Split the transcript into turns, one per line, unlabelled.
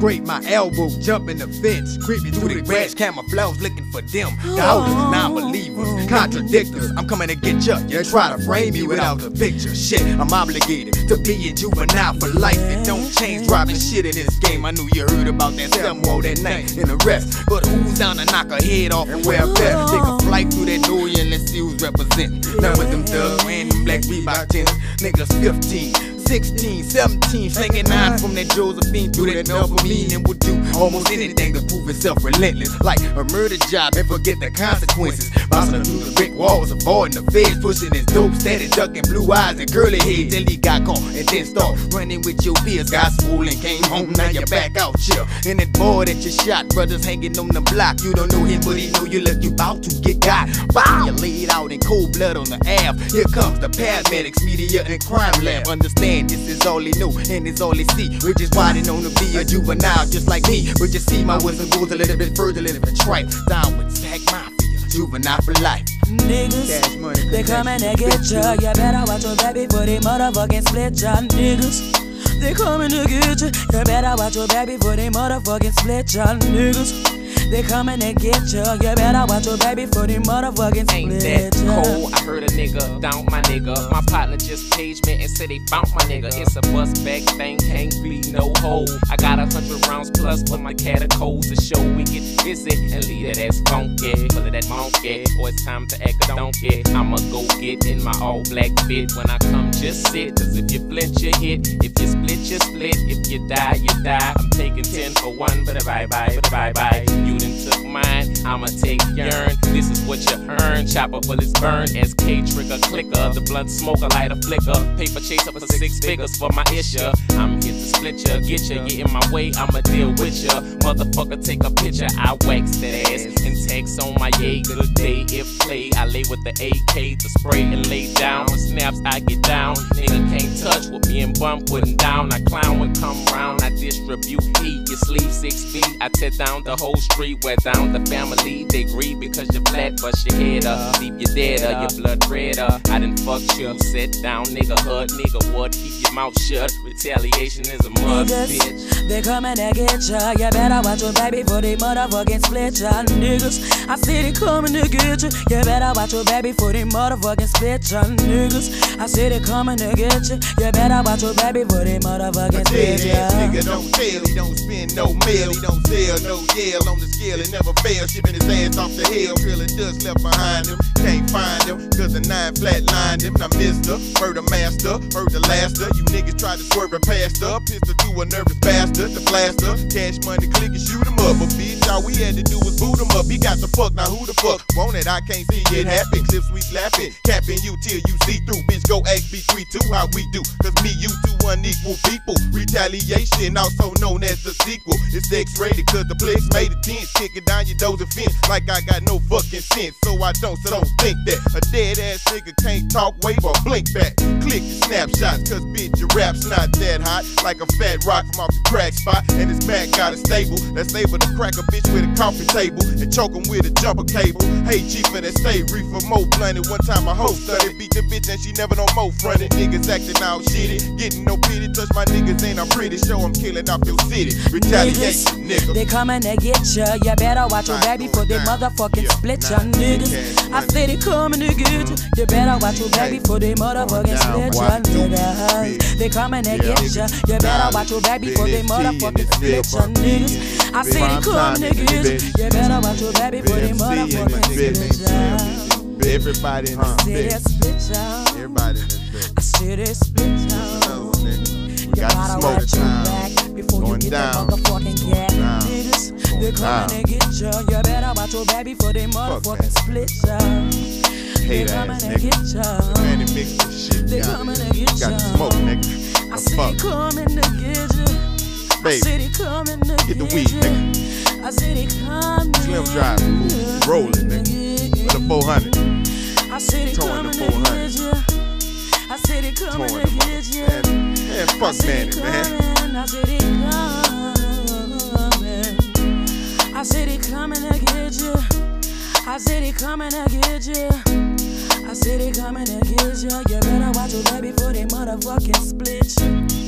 scrape my elbow, jumping the fence, creeping through the grass, camouflage looking for them. Doubters, non-believers, oh. contradictors. I'm coming to get you. You try to frame me without the picture. Shit, I'm obligated to be a juvenile for life. It don't change dropping shit in this game. I knew you heard about that Stonewall that night in the rest. But who's down to knock a head off and wear a vest? Oh. Take a flight through that door and let's see who's representing. Now with them thugs wearing them black Reebok tennis. Niggas 15. 16, 17, slinging nine from that Josephine through that mean and would do almost anything to prove itself relentless. Like a murder job and forget the consequences. Bouncing through the brick walls, avoiding the feds, pushing his dope, steady ducking blue eyes and curly hair till he got caught and then start running with your peers. Got school and came home, now you're back out chill. And that boy that you shot, brothers hanging on the block. You don't know him, but he know you look you about to get got. Bow, you laid out in cold blood on the Ave. Here comes the paramedics, media and crime lab. Understand this is he knew and it's he see. Is why they known to be a juvenile just like me. But you see, my wisdom goes a little bit further, a little bit tripe. Down with Stack Mafia, juvenile for life.
Niggas, money, they coming to get ya. You better watch your back before they motherfucking split ya. Niggas. They coming to get you. You better watch your back before they motherfucking split ya, niggas. They coming to get you. You better watch your baby for the motherfucking
Ain't that cold? Heard a nigga down my nigga. My partner just paged me and said they found my nigga. It's a bust back thing, can't be no hole. I got a hundred rounds plus for my catacombs to show we get busy and leave that ass funky. Full of that monkey, or it's time to act a donkey. I'ma go get in my all black fit. When I come, just sit. Cause if you flinch, you hit. If you split, you split. If you die, you die. I'm taking 10 for one, but a bye bye, but bye bye. You done took mine, I'ma take yourn. This is what you earn. Chopper bullets burn as K trigger clicker. The blunt smoker light a flicker. Paper chaser for six figures for my issue. I'm here to split ya, get ya, get in my way, I'ma deal with ya. Motherfucker, take a picture, I wax that ass and text on my yay. Good day if play, I lay with the AK to spray and lay down. With snaps, I get down. Nigga can't touch with me and bump putting down. I clown when come round, I distribute heat. You sleep six feet, I tear down the whole street Wear down the family. They grieve because you're flat, bust your head up. Leave you dead or your blood red up. I done fucked you. Sit down, nigga, hut, nigga, what? Keep your mouth shut. Retaliation is a must, bitch.
They coming to get ya. You better watch your baby for they motherfucking split ya, niggas. I see they coming to get you. You better watch your baby for they motherfucking split ya, niggas. I see they coming to get you. You better watch your baby for they motherfucking split ya.
Nigga don't tell, he don't spend no mail, he don't sell no yell on the scale it never fails. Shipping his ass off the hill, drilling dust left behind him. Can't find him, cause the nine flatlined him. Now, mister, murder master, heard the laster. You niggas tried to swerve it past up. Pistol to a nervous bastard, the blaster. Cash money, click and shoot him up. But bitch, all we had to do was boot him up. He got the fuck, now who the fuck want it? I can't see it happen. Clips we slapping, capping you till you see through. Bitch, go ask B32 how we do. Cause me, you two unequal people. Retaliation, also known as the sequel. It's X rated cause the place made it 10 kicking down your doors and fence like I got no fucking sense. So I don't, so don't think that a dead ass nigga can't talk, wave or blink back. Click your snapshots, cause bitch, your rap's not that hot. Like a fat rock from off the crack spot. And this Mac got a stable that's able to crack a bitch with a coffee table and choke him with a jumper cable. Hey, chief of that state, reefer more blunted. One time a host started beat the bitch and she never no more fronted. Niggas acting all shitty, getting no pity. Touch my niggas and I'm pretty sure I'm killing off your city. Retaliation, nigga.
They coming to get ya. You better watch your baby for they motherfucking split ya niggas. I say they coming to get you. You better watch your baby for they motherfucking split ya niggas. They coming to get ya. You better watch your baby for they motherfucking split ya niggas. I say they coming to get you. You better watch your baby for they motherfucking split ya.
Everybody in this
bitch.
Everybody in this bitch. I
see this split
ya. We got the smoke time.
Before
Going
you get
down.
the motherfucking gas.
Down.
Niggas, they coming to get ya. You better watch your baby for they motherfucking split ya. They
Hate
coming
ass
to
nigga.
get ya.
Man, they mix this shit.
They
Got
coming
it.
to get
Got the smoke, nigga.
I see they coming to get you. I
Baby.
see they coming to
Get the weed, nigga.
I see they coming.
Slim driving, fool. Rolling, nigga. With a 400.
I see they coming
the
to
400.
get you. I see they coming to
the
get you.
Man, man,
I
fuck Manny, man.
I see they coming. I they coming to get you. I see they coming to get you. I see they coming to get you. You better watch your for they motherfucking split you.